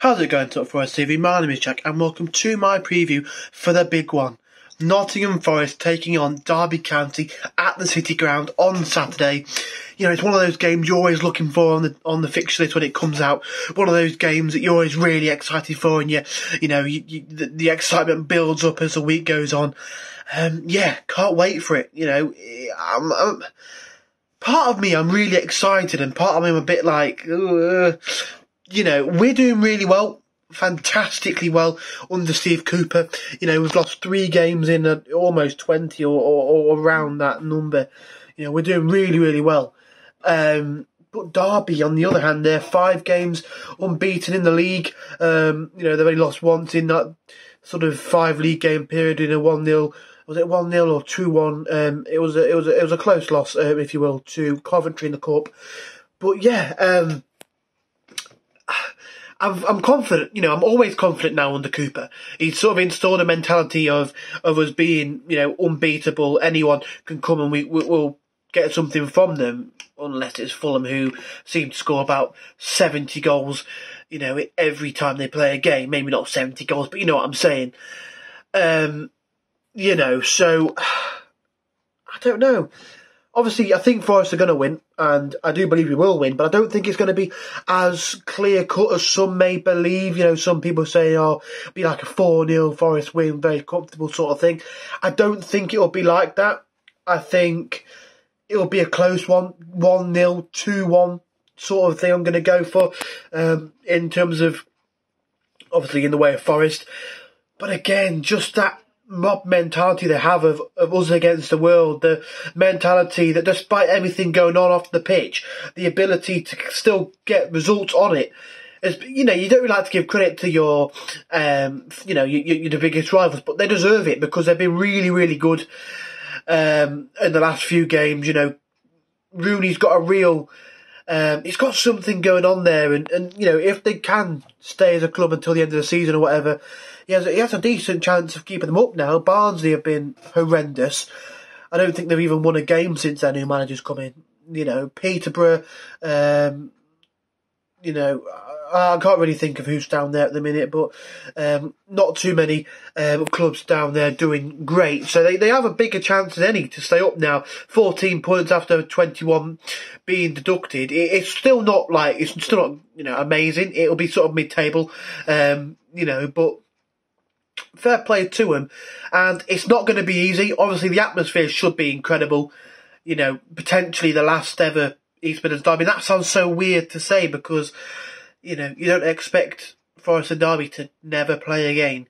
How's it going, Talk Forest TV? My name is Jack, and welcome to my preview for the big one. Nottingham Forest taking on Derby County at the City Ground on Saturday. You know, it's one of those games you're always looking for on the on the fixture list when it comes out. One of those games that you're always really excited for, and you, you know, you, you, the, the, excitement builds up as the week goes on. Um, yeah, can't wait for it. You know, I'm, I'm, part of me I'm really excited, and part of me I'm a bit like, you know, we're doing really well, fantastically well under Steve Cooper. You know, we've lost three games in a, almost 20 or, or, or, around that number. You know, we're doing really, really well. Um, but Derby, on the other hand, they're five games unbeaten in the league. Um, you know, they've only lost once in that sort of five league game period in a 1 0 was it one 0 or two one? Um, it was a, it was a, it was a close loss, um, if you will, to Coventry in the cup. But yeah, um, I'm, I'm confident, you know, I'm always confident now under Cooper. He's sort of installed a mentality of, of us being, you know, unbeatable. Anyone can come and we, we will get something from them, unless it's Fulham who seem to score about 70 goals, you know, every time they play a game. Maybe not 70 goals, but you know what I'm saying. Um, you know, so I don't know obviously, I think Forest are going to win, and I do believe we will win, but I don't think it's going to be as clear cut as some may believe. You know, some people say, oh, be like a 4 0 Forest win, very comfortable sort of thing. I don't think it'll be like that. I think it'll be a close one 1 0, 2 1 sort of thing I'm going to go for um, in terms of obviously in the way of Forest. But again, just that mob mentality they have of, of us against the world, the mentality that despite everything going on off the pitch, the ability to still get results on it. As, you know, you don't really like to give credit to your, um, you know, you, you're the biggest rivals, but they deserve it because they've been really, really good um, in the last few games. You know, Rooney's got a real, um, he's got something going on there, and, and you know, if they can stay as a club until the end of the season or whatever, he has, he has a decent chance of keeping them up now. Barnsley have been horrendous. I don't think they've even won a game since their new manager's come in. You know, Peterborough, um, you know, I can't really think of who's down there at the minute, but um, not too many um, clubs down there doing great. So they, they have a bigger chance than any to stay up now. 14 points after 21 being deducted. It, it's still not like, it's still not, you know, amazing. It'll be sort of mid-table, um, you know, but fair play to him. And it's not going to be easy. Obviously, the atmosphere should be incredible. You know, potentially the last ever East Midlands Derby. That sounds so weird to say because, you know, you don't expect Forest and Derby to never play again.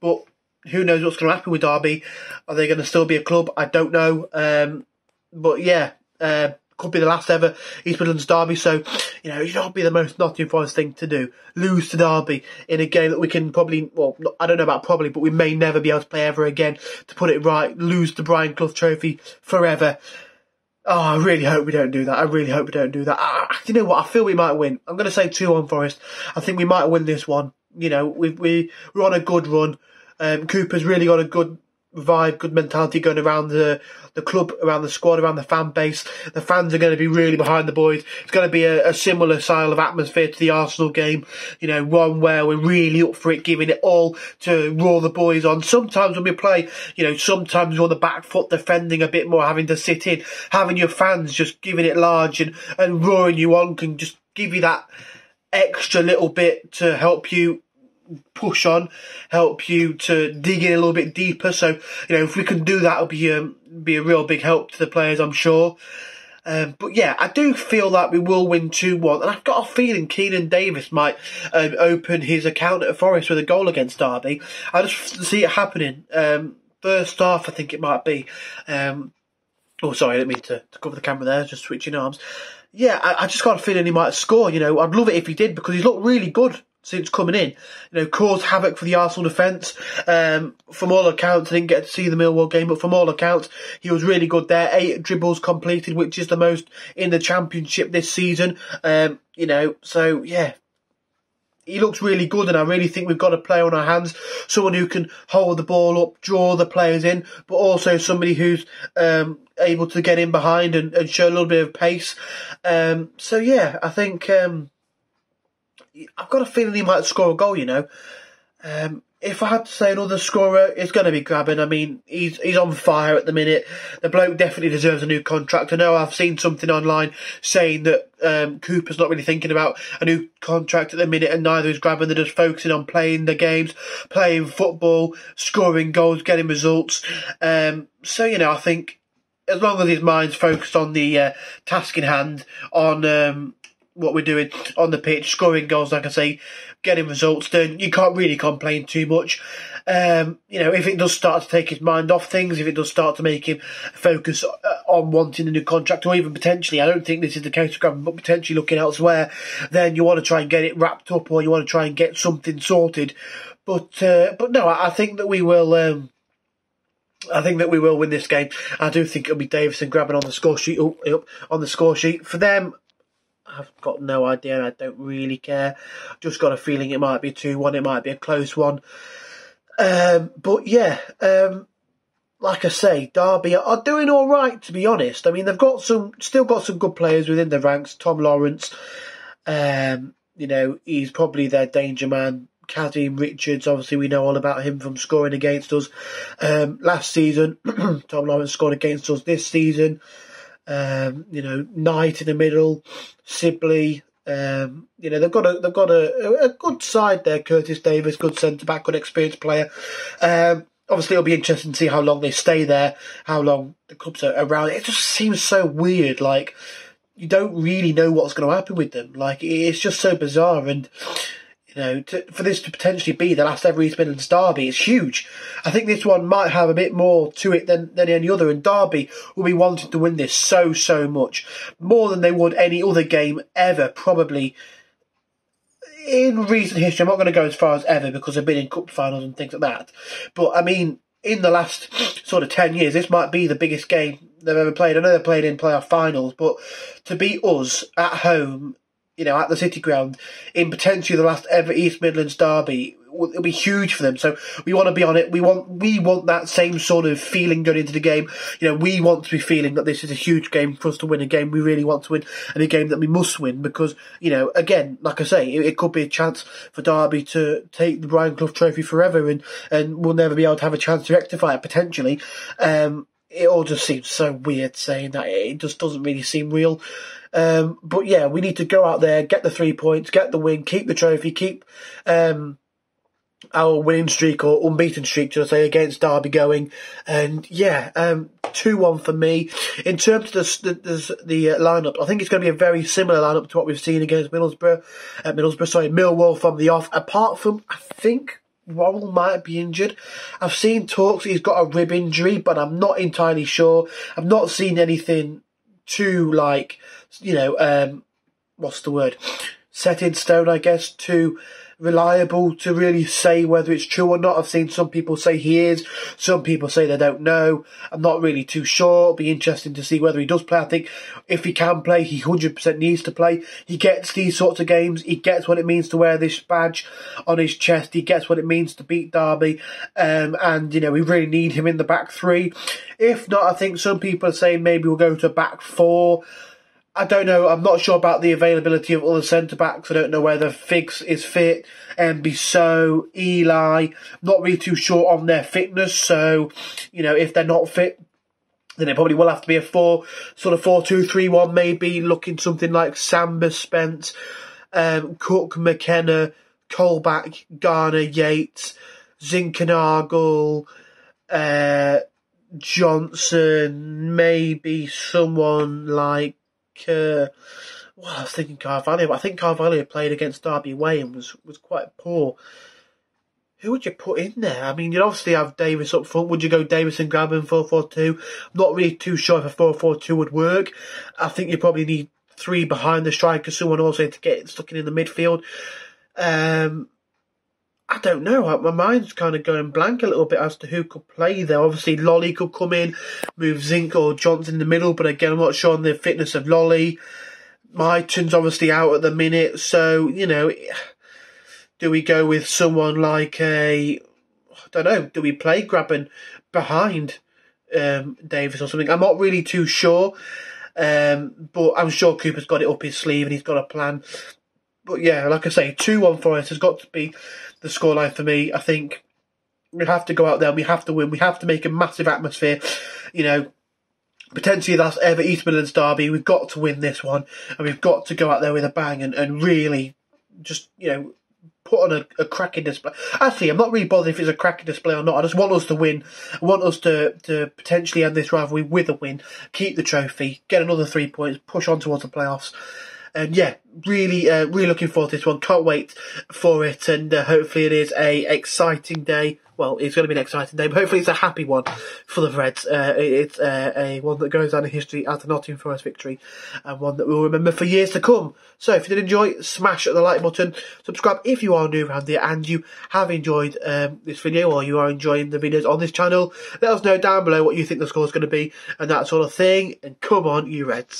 But who knows what's going to happen with Derby? Are they going to still be a club? I don't know. Um, but yeah, uh, could be the last ever East Midlands derby. So, you know, it should be the most Nottingham Forest thing to do. Lose to Derby in a game that we can probably, well, I don't know about probably, but we may never be able to play ever again. To put it right, lose the Brian Clough Trophy forever. Oh, I really hope we don't do that. I really hope we don't do that. I, you know what? I feel we might win. I'm going to say 2-1 Forest. I think we might win this one. You know, we, we, we're on a good run. Um, Cooper's really got a good vibe, good mentality going around the the club, around the squad, around the fan base. The fans are going to be really behind the boys. It's going to be a, a similar style of atmosphere to the Arsenal game. You know, one where we're really up for it, giving it all to roar the boys on. Sometimes when we play, you know, sometimes we're on the back foot defending a bit more, having to sit in, having your fans just giving it large and, and roaring you on can just give you that extra little bit to help you push on, help you to dig in a little bit deeper. So, you know, if we can do that, it'll be a, um, be a real big help to the players, I'm sure. Um, but yeah, I do feel that we will win 2-1. And I've got a feeling Keinan Davis might um, open his account at Forest with a goal against Derby. I just see it happening. Um, first half, I think it might be. Um, oh, sorry, I didn't mean to, to cover the camera there, just switching arms. Yeah, I, I just got a feeling he might score. You know, I'd love it if he did because he's looked really good since coming in. You know, caused havoc for the Arsenal defence. Um, from all accounts, I didn't get to see the Millwall game, but from all accounts, he was really good there. Eight dribbles completed, which is the most in the Championship this season. Um, you know, so yeah. He looks really good, and I really think we've got a player on our hands. Someone who can hold the ball up, draw the players in, but also somebody who's um, able to get in behind and, and, show a little bit of pace. Um, so yeah, I think um, I've got a feeling he might score a goal. You know, um, if I had to say another scorer, it's going to be Grabban. I mean, he's he's on fire at the minute. The bloke definitely deserves a new contract. I know I've seen something online saying that um, Cooper's not really thinking about a new contract at the minute, and neither is Grabban. They're just focusing on playing the games, playing football, scoring goals, getting results. Um, so you know, I think as long as his mind's focused on the uh, task in hand, on um, what we're doing on the pitch, scoring goals, like I say, getting results, then you can't really complain too much. Um, you know, if it does start to take his mind off things, if it does start to make him focus uh, on wanting a new contract, or even potentially, I don't think this is the case for but potentially looking elsewhere, then you want to try and get it wrapped up, or you want to try and get something sorted. But uh, but no, I think that we will. Um, I think that we will win this game. I do think it'll be Davis and Grabban on the score sheet. Oh, on the score sheet for them. I've got no idea. I don't really care. Just got a feeling it might be 2 1. It might be a close one. Um, but yeah, um, like I say, Derby are doing all right, to be honest. I mean, they've got some, still got some good players within the ranks. Tom Lawrence, um, you know, he's probably their danger man. Kazim Richards, obviously, we know all about him from scoring against us um, last season. Tom Lawrence scored against us this season. Um, you know, Knight in the middle, Sibley. Um, you know, they've got a they've got a, a good side there. Curtis Davies, good centre back, good experienced player. Um, obviously, it'll be interesting to see how long they stay there, how long the clubs are around. It just seems so weird. Like you don't really know what's going to happen with them. Like it's just so bizarre and you know, to, for this to potentially be the last ever East Midlands derby is huge. I think this one might have a bit more to it than, than any other, and Derby will be wanting to win this so, so much. More than they would any other game ever, probably. In recent history, I'm not going to go as far as ever because they've been in cup finals and things like that. But I mean, in the last sort of 10 years, this might be the biggest game they've ever played. I know they've played in playoff finals, but to beat us at home you know, at the City Ground in potentially the last ever East Midlands derby. It'll be huge for them. So we want to be on it. We want we want that same sort of feeling going into the game. You know, we want to be feeling that this is a huge game for us to win a game. We really want to win and a game that we must win because you know, again, like I say, it, it could be a chance for Derby to take the Brian Clough Trophy forever, and and we'll never be able to have a chance to rectify it potentially. Um, it all just seems so weird saying that. It just doesn't really seem real. Um, but yeah, we need to go out there, get the three points, get the win, keep the trophy, keep um, our winning streak or unbeaten streak, should I say, against Derby going. And yeah, um, 2-1 for me. In terms of the, the, the uh, lineup, I think it's going to be a very similar lineup to what we've seen against Middlesbrough, uh, Middlesbrough, sorry, Millwall from the off. Apart from, I think, Worrall might be injured. I've seen talks he's got a rib injury, but I'm not entirely sure. I've not seen anything too like you know um, what's the word? Set in stone, I guess, too reliable to really say whether it's true or not. I've seen some people say he is, some people say they don't know. I'm not really too sure. It'll be interesting to see whether he does play. I think if he can play, he 100% needs to play. He gets these sorts of games. He gets what it means to wear this badge on his chest. He gets what it means to beat Derby. Um, and, you know, we really need him in the back three. If not, I think some people are saying maybe we'll go to back four. I don't know. I'm not sure about the availability of other centre backs. I don't know whether Figs is fit, and so Eli. Not really too sure on their fitness. So, you know, if they're not fit, then it probably will have to be a four, sort of four two three one, maybe looking something like Samba, Spence, um, Cook, McKenna, Colback, Garner, Yates, Zinckernagel, uh, Johnson, maybe someone like uh, well, I was thinking Carvalho. But I think Carvalho played against Derby Way and was, was quite poor. Who would you put in there? I mean, you'd obviously have Davis up front. Would you go Davis and Grabban 4 4 2? I'm not really too sure if a 4 4 2 would work. I think you probably need three behind the striker, someone also to get stuck in the midfield. Um, I don't know. My mind's kind of going blank a little bit as to who could play there. Obviously, Lolley could come in, move Zink or Johnson in the middle, but again, I'm not sure on the fitness of Lolley. Mighten's obviously out at the minute, so, you know, do we go with someone like a, I don't know, do we play Grabban behind um, Davis or something? I'm not really too sure, um, but I'm sure Cooper's got it up his sleeve and he's got a plan but yeah, like I say, 2 1 Forest has got to be the scoreline for me. I think we have to go out there, we have to win, we have to make a massive atmosphere. You know, potentially that's ever East Midlands derby. We've got to win this one, and we've got to go out there with a bang and, and really just, you know, put on a, a cracking display. Actually, I'm not really bothered if it's a cracking display or not. I just want us to win. I want us to, to potentially end this rivalry with a win, keep the trophy, get another three points, push on towards the playoffs. And yeah, really, uh, really looking forward to this one. Can't wait for it, and uh, hopefully it is a exciting day. Well, it's going to be an exciting day, but hopefully it's a happy one for the Reds. Uh, it's uh, a one that goes down in history as a Nottingham Forest victory, and one that we'll remember for years to come. So, if you did enjoy, smash the like button, subscribe if you are new around here, and you have enjoyed um, this video or you are enjoying the videos on this channel. Let us know down below what you think the score is going to be and that sort of thing. And come on, you Reds.